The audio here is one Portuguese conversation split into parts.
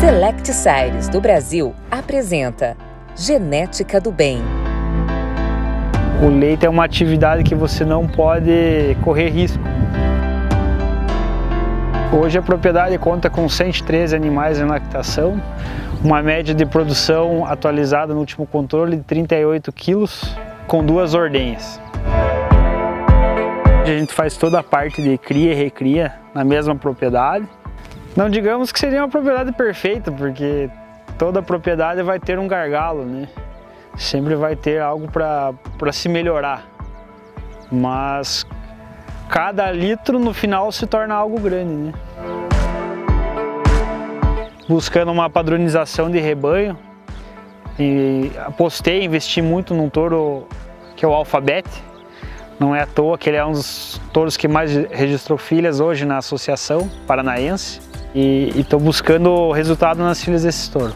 Select Sires do Brasil apresenta Genética do Bem. O leite é uma atividade que você não pode correr risco. Hoje a propriedade conta com 113 animais em lactação, uma média de produção atualizada no último controle de 38 quilos, com duas ordenhas. A gente faz toda a parte de cria e recria na mesma propriedade. Não digamos que seria uma propriedade perfeita, porque toda propriedade vai ter um gargalo, né? Sempre vai ter algo para se melhorar. Mas cada litro no final se torna algo grande, né? Buscando uma padronização de rebanho, e apostei, investi muito num touro que é o Alphabet. Não é à toa que ele é um dos touros que mais registrou filhas hoje na associação paranaense e estou buscando resultado nas filhas desse touro.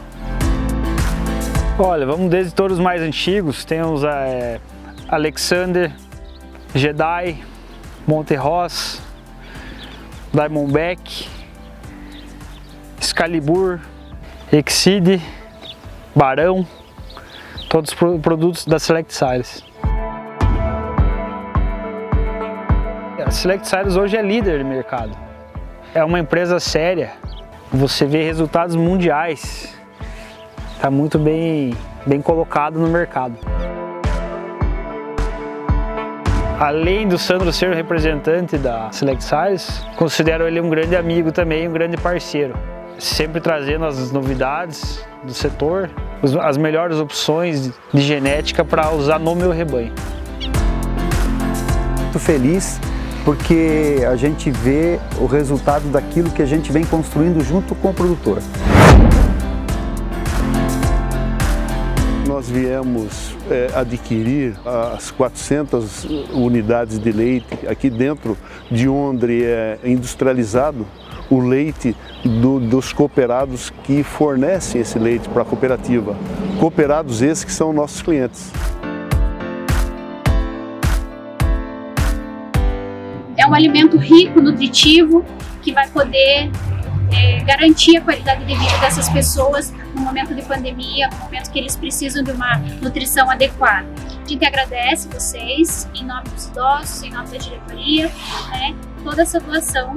Olha, vamos desde touros mais antigos, temos é, Alexander, Jedi, Monterross, Diamondback, Excalibur, Exceed, Barão, todos os produtos da Select Sires. A Select Sires hoje é líder de mercado é uma empresa séria, você vê resultados mundiais, está muito bem, bem colocado no mercado. Além do Sandro ser o representante da Select Science, considero ele um grande amigo também, um grande parceiro. Sempre trazendo as novidades do setor, as melhores opções de genética para usar no meu rebanho. Muito feliz porque a gente vê o resultado daquilo que a gente vem construindo junto com o produtor. Nós viemos é, adquirir as 400 unidades de leite aqui dentro de onde é industrializado o leite do, dos cooperados que fornecem esse leite para a cooperativa. Cooperados esses que são nossos clientes. É um alimento rico, nutritivo, que vai poder é, garantir a qualidade de vida dessas pessoas no momento de pandemia, no momento que eles precisam de uma nutrição adequada. A gente agradece vocês, em nome dos idosos, em nome da diretoria, né, toda essa doação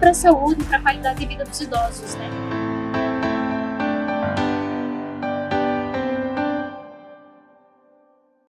para a saúde e para a qualidade de vida dos idosos. Né.